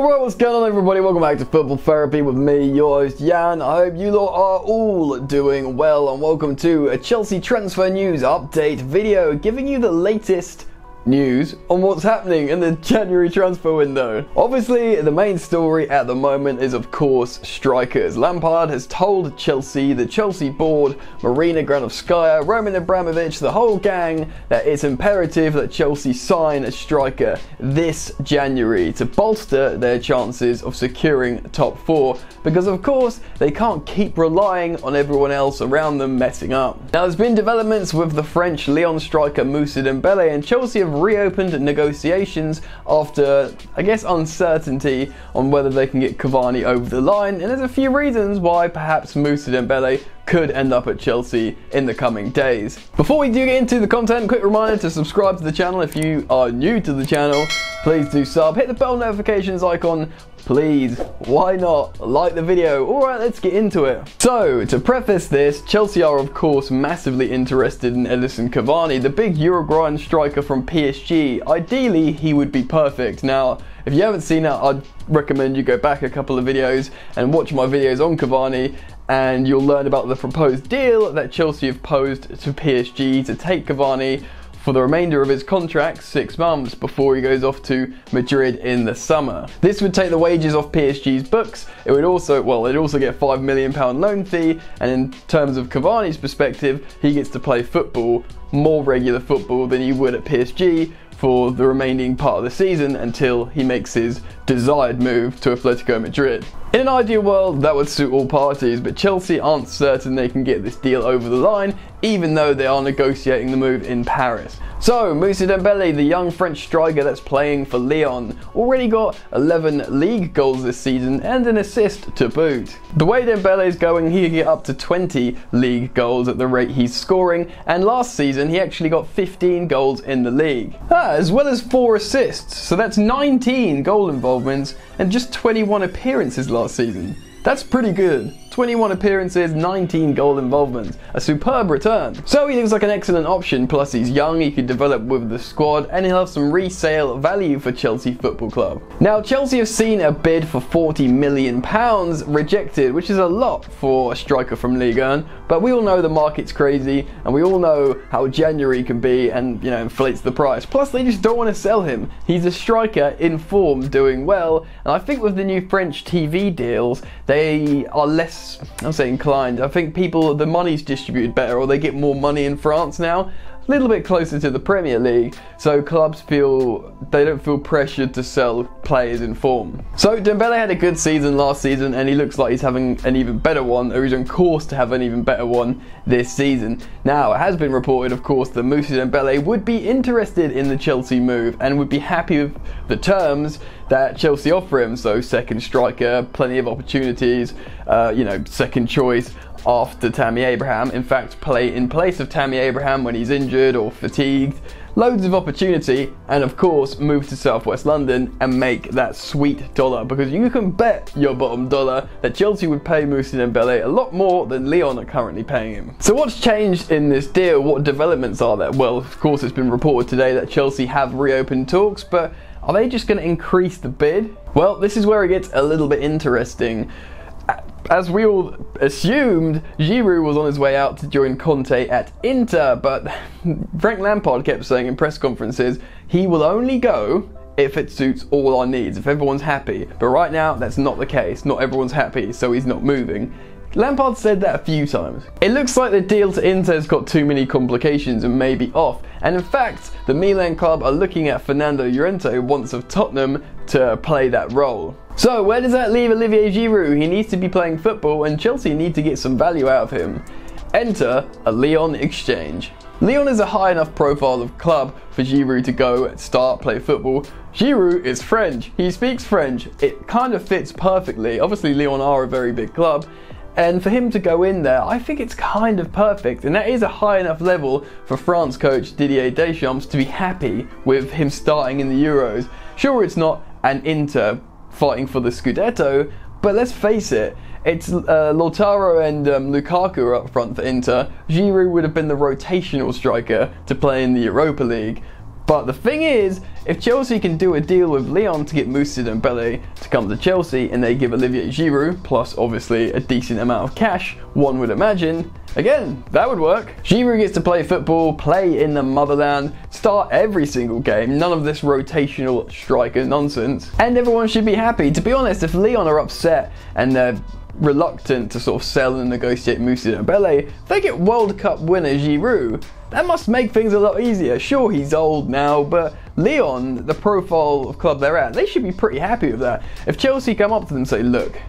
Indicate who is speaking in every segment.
Speaker 1: Alright, what's going on everybody? Welcome back to Football Therapy with me, your host Yan. I hope you lot are all doing well and welcome to a Chelsea transfer news update video giving you the latest news on what's happening in the January transfer window. Obviously, the main story at the moment is, of course, strikers. Lampard has told Chelsea, the Chelsea board, Marina Granovskaya, Roman Abramovich, the whole gang, that it's imperative that Chelsea sign a striker this January to bolster their chances of securing top four because, of course, they can't keep relying on everyone else around them messing up. Now, there's been developments with the French Lyon striker Moussa Dembele, and Chelsea have reopened negotiations after, I guess, uncertainty on whether they can get Cavani over the line. And there's a few reasons why perhaps Moussa Dembele could end up at Chelsea in the coming days. Before we do get into the content, quick reminder to subscribe to the channel if you are new to the channel. Please do sub, hit the bell notifications icon please, why not? Like the video. Alright, let's get into it. So, to preface this, Chelsea are of course massively interested in Edinson Cavani, the big Uruguayan striker from PSG. Ideally, he would be perfect. Now, if you haven't seen it, I'd recommend you go back a couple of videos and watch my videos on Cavani and you'll learn about the proposed deal that Chelsea have posed to PSG to take Cavani for the remainder of his contract, six months, before he goes off to Madrid in the summer. This would take the wages off PSG's books. It would also, well, it'd also get £5 million loan fee, and in terms of Cavani's perspective, he gets to play football, more regular football than he would at PSG, for the remaining part of the season until he makes his desired move to Atletico Madrid. In an ideal world, that would suit all parties, but Chelsea aren't certain they can get this deal over the line, even though they are negotiating the move in Paris. So, Moussa Dembele, the young French striker that's playing for Lyon, already got 11 league goals this season and an assist to boot. The way Dembele is going, he can get up to 20 league goals at the rate he's scoring, and last season he actually got 15 goals in the league. Ah, as well as 4 assists, so that's 19 goal involvements and just 21 appearances last season. That's pretty good. 21 appearances, 19 goal involvements. A superb return. So he looks like an excellent option, plus he's young, he could develop with the squad, and he'll have some resale value for Chelsea Football Club. Now, Chelsea have seen a bid for £40 million rejected, which is a lot for a striker from Ligue 1, but we all know the market's crazy, and we all know how January can be, and, you know, inflates the price. Plus, they just don't want to sell him. He's a striker in form, doing well, and I think with the new French TV deals, they are less I'm saying inclined. I think people, the money's distributed better, or they get more money in France now a little bit closer to the Premier League, so clubs feel they don't feel pressured to sell players in form. So Dembele had a good season last season, and he looks like he's having an even better one, or he's on course to have an even better one this season. Now, it has been reported, of course, that Moussa Dembele would be interested in the Chelsea move and would be happy with the terms that Chelsea offer him. So second striker, plenty of opportunities, uh, you know, second choice after Tammy Abraham. In fact, play in place of Tammy Abraham when he's injured or fatigued. Loads of opportunity, and of course, move to Southwest London and make that sweet dollar because you can bet your bottom dollar that Chelsea would pay Moussa Dembele a lot more than Lyon are currently paying him. So, what's changed in this deal? What developments are there? Well, of course, it's been reported today that Chelsea have reopened talks, but are they just going to increase the bid? Well, this is where it gets a little bit interesting as we all assumed, Giroud was on his way out to join Conte at Inter, but Frank Lampard kept saying in press conferences he will only go if it suits all our needs, if everyone's happy. But right now, that's not the case. Not everyone's happy, so he's not moving. Lampard said that a few times. It looks like the deal to Inter's got too many complications and may be off, and in fact, the Milan club are looking at Fernando Llorente once of Tottenham to play that role. So, where does that leave Olivier Giroud? He needs to be playing football, and Chelsea need to get some value out of him. Enter a Lyon exchange. Lyon is a high enough profile of club for Giroud to go start play football. Giroud is French. He speaks French. It kind of fits perfectly. Obviously, Lyon are a very big club, and for him to go in there, I think it's kind of perfect. And that is a high enough level for France coach Didier Deschamps to be happy with him starting in the Euros. Sure, it's not an Inter fighting for the Scudetto, but let's face it, it's uh, Lautaro and um, Lukaku up front for Inter. Giroud would have been the rotational striker to play in the Europa League. But the thing is, if Chelsea can do a deal with Lyon to get Moussa Dembele to come to Chelsea and they give Olivier Giroud, plus obviously a decent amount of cash, one would imagine, again, that would work. Giroud gets to play football, play in the motherland, start every single game, none of this rotational striker nonsense, and everyone should be happy. To be honest, if Lyon are upset and they're reluctant to sort of sell and negotiate Moussa Dembele, they get World Cup winner Giroud. That must make things a lot easier. Sure, he's old now, but Lyon, the profile of club they're at, they should be pretty happy with that. If Chelsea come up to them and say, look,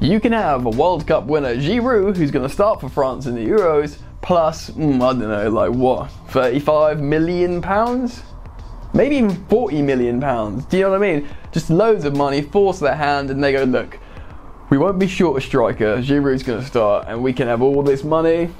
Speaker 1: you can have a World Cup winner Giroud, who's going to start for France in the Euros, plus, mm, I don't know, like what, 35 million pounds? Maybe even 40 million pounds. Do you know what I mean? Just loads of money, force their hand, and they go, look, we won't be short a striker. Giroud's going to start, and we can have all this money.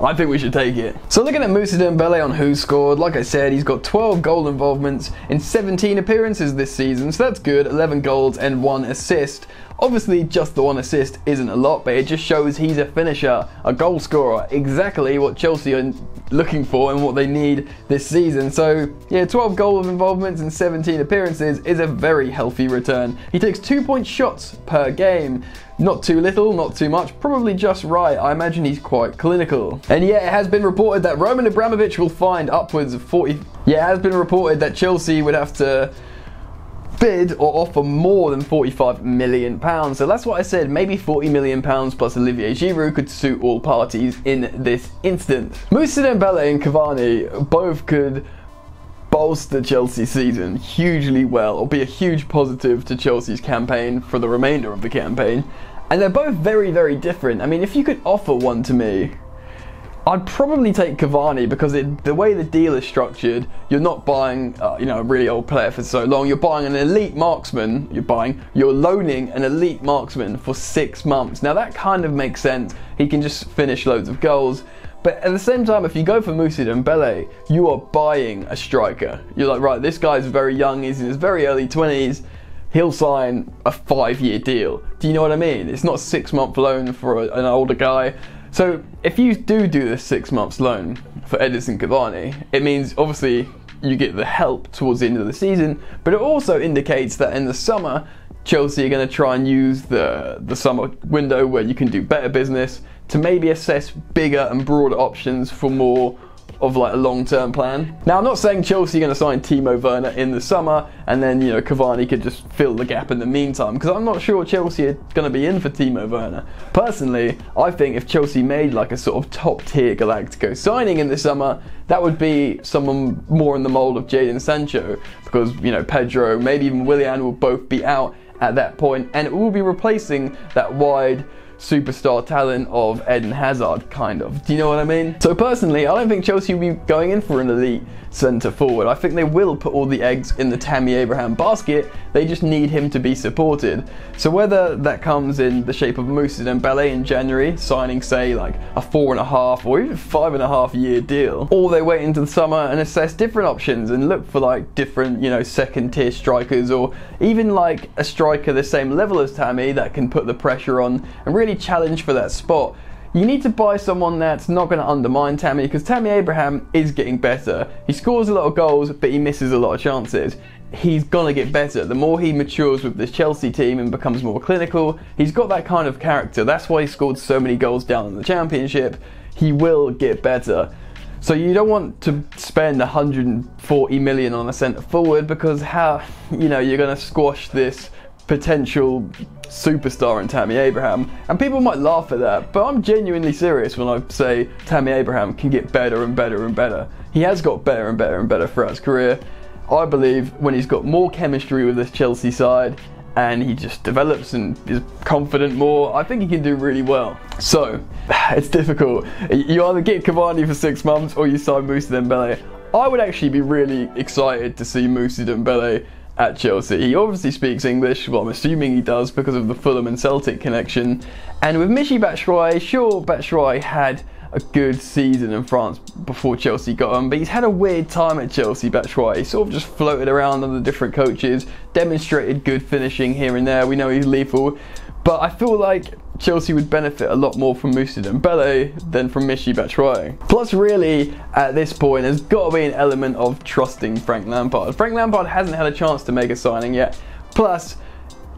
Speaker 1: I think we should take it. So looking at Moussa Dembele on WhoScored, like I said, he's got 12 goal involvements in 17 appearances this season, so that's good, 11 goals and 1 assist. Obviously, just the one assist isn't a lot, but it just shows he's a finisher, a goal scorer, exactly what Chelsea are looking for and what they need this season. So, yeah, 12 goal involvements and 17 appearances is a very healthy return. He takes two point shots per game. Not too little, not too much, probably just right. I imagine he's quite clinical. And yeah, it has been reported that Roman Abramovich will find upwards of 40. Yeah, it has been reported that Chelsea would have to bid or offer more than 45 million pounds. So that's what I said, maybe 40 million pounds plus Olivier Giroud could suit all parties in this instance. Moussa Dembele and Cavani both could bolster Chelsea season hugely well or be a huge positive to Chelsea's campaign for the remainder of the campaign. And they're both very, very different. I mean, if you could offer one to me, I'd probably take Cavani because it, the way the deal is structured, you're not buying uh, you know a really old player for so long. You're buying an elite marksman. You're buying, you're loaning an elite marksman for six months. Now that kind of makes sense. He can just finish loads of goals. But at the same time, if you go for Moussa Dembele, you are buying a striker. You're like, right, this guy's very young. He's in his very early 20s he'll sign a five year deal. Do you know what I mean? It's not six month loan for a, an older guy. So if you do do this six months loan for Edinson Cavani, it means obviously you get the help towards the end of the season, but it also indicates that in the summer Chelsea are going to try and use the the summer window where you can do better business to maybe assess bigger and broader options for more of like a long-term plan. Now, I'm not saying Chelsea are going to sign Timo Werner in the summer and then, you know, Cavani could just fill the gap in the meantime because I'm not sure Chelsea are going to be in for Timo Werner. Personally, I think if Chelsea made like a sort of top-tier Galactico signing in the summer, that would be someone more in the mold of Jadon Sancho because, you know, Pedro, maybe even Willian will both be out at that point and it will be replacing that wide superstar talent of Eden Hazard, kind of. Do you know what I mean? So personally, I don't think Chelsea will be going in for an elite centre forward. I think they will put all the eggs in the Tammy Abraham basket. They just need him to be supported. So whether that comes in the shape of Moussa Dembele in January, signing say like a four and a half or even five and a half year deal, or they wait into the summer and assess different options and look for like different, you know, second tier strikers or even like a striker the same level as Tammy that can put the pressure on and really challenge for that spot you need to buy someone that's not going to undermine Tammy because Tammy Abraham is getting better. He scores a lot of goals, but he misses a lot of chances. He's going to get better. The more he matures with this Chelsea team and becomes more clinical, he's got that kind of character. That's why he scored so many goals down in the Championship. He will get better. So you don't want to spend 140 million on a centre forward because how you know you're going to squash this potential superstar in Tammy Abraham. And people might laugh at that, but I'm genuinely serious when I say Tammy Abraham can get better and better and better. He has got better and better and better throughout his career. I believe when he's got more chemistry with this Chelsea side and he just develops and is confident more, I think he can do really well. So, it's difficult. You either get Cavani for six months or you sign Moussa Dembele. I would actually be really excited to see Moussa Dembele at Chelsea. He obviously speaks English, well I'm assuming he does because of the Fulham and Celtic connection. And with Michy Batshuayi, sure Batshuayi had a good season in France before Chelsea got him, but he's had a weird time at Chelsea, Batshuayi. He sort of just floated around under different coaches, demonstrated good finishing here and there. We know he's lethal. But I feel like Chelsea would benefit a lot more from Moussa Dembele than from Michy Batshuayi. Plus, really, at this point, there's got to be an element of trusting Frank Lampard. Frank Lampard hasn't had a chance to make a signing yet. Plus,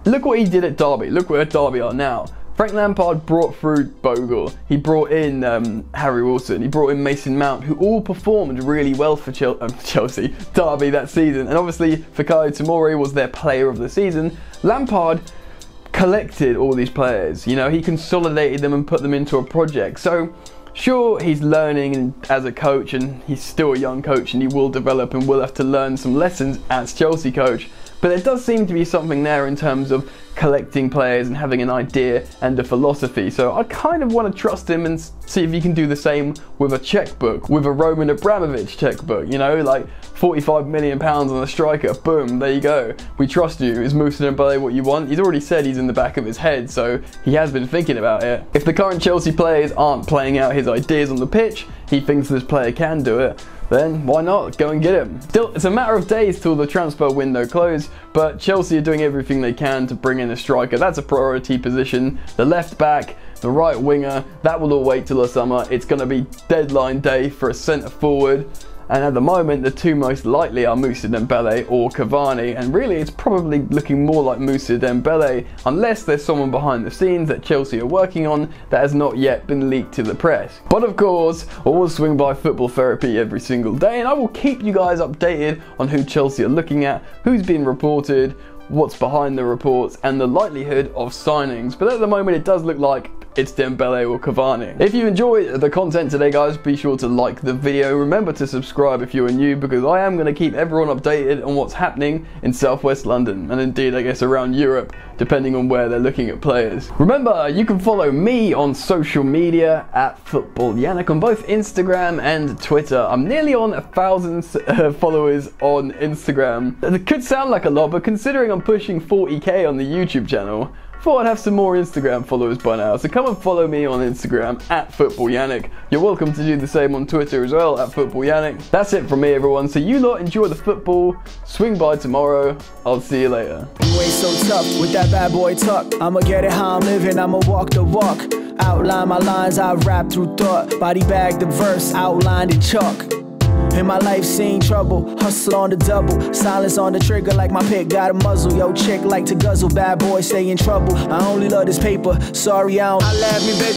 Speaker 1: look what he did at Derby. Look where Derby are now. Frank Lampard brought through Bogle, he brought in um, Harry Wilson, he brought in Mason Mount, who all performed really well for um, Chelsea, Derby that season. And obviously, Fikayo Tomori was their player of the season. Lampard collected all these players, you know, he consolidated them and put them into a project. So, sure, he's learning as a coach, and he's still a young coach, and he will develop and will have to learn some lessons as Chelsea coach. But there does seem to be something there in terms of collecting players and having an idea and a philosophy. So I kind of want to trust him and see if he can do the same with a checkbook, with a Roman Abramovich checkbook, you know, like 45 million pounds on a striker, boom, there you go. We trust you. Is Moussa Dembele what you want? He's already said he's in the back of his head, so he has been thinking about it. If the current Chelsea players aren't playing out his ideas on the pitch, he thinks this player can do it then why not? Go and get him. Still, it's a matter of days till the transfer window closes, but Chelsea are doing everything they can to bring in a striker. That's a priority position. The left back, the right winger, that will all wait till the summer. It's going to be deadline day for a centre forward. And at the moment, the two most likely are Moussa Dembele or Cavani. And really, it's probably looking more like Moussa Dembele, unless there's someone behind the scenes that Chelsea are working on that has not yet been leaked to the press. But of course, I will swing by football therapy every single day, and I will keep you guys updated on who Chelsea are looking at, who's been reported, what's behind the reports, and the likelihood of signings. But at the moment, it does look like it's Dembele or Cavani. If you enjoyed the content today guys, be sure to like the video. Remember to subscribe if you're new because I am going to keep everyone updated on what's happening in southwest London and indeed I guess around Europe depending on where they're looking at players. Remember, you can follow me on social media at Football Yannick on both Instagram and Twitter. I'm nearly on a thousand uh, followers on Instagram. It could sound like a lot, but considering I'm pushing 40k on the YouTube channel, thought I'd have some more Instagram followers by now. So come and follow me on Instagram at Football Yannick. You're welcome to do the same on Twitter as well at Football Yannick. That's it from me, everyone. So you lot enjoy the football. Swing by tomorrow. I'll see you later. You ain't so tough with that bad boy tuck. I'ma get it how I'm living. I'ma walk the walk. Outline my lines, I rap through thought. Body bag the verse, outlined in chalk. In my life, seen trouble, hustle on the double, silence on the trigger like my pick got a muzzle. Yo, chick like to guzzle, bad boy stay in trouble. I only love this paper, sorry I don't. I me, baby.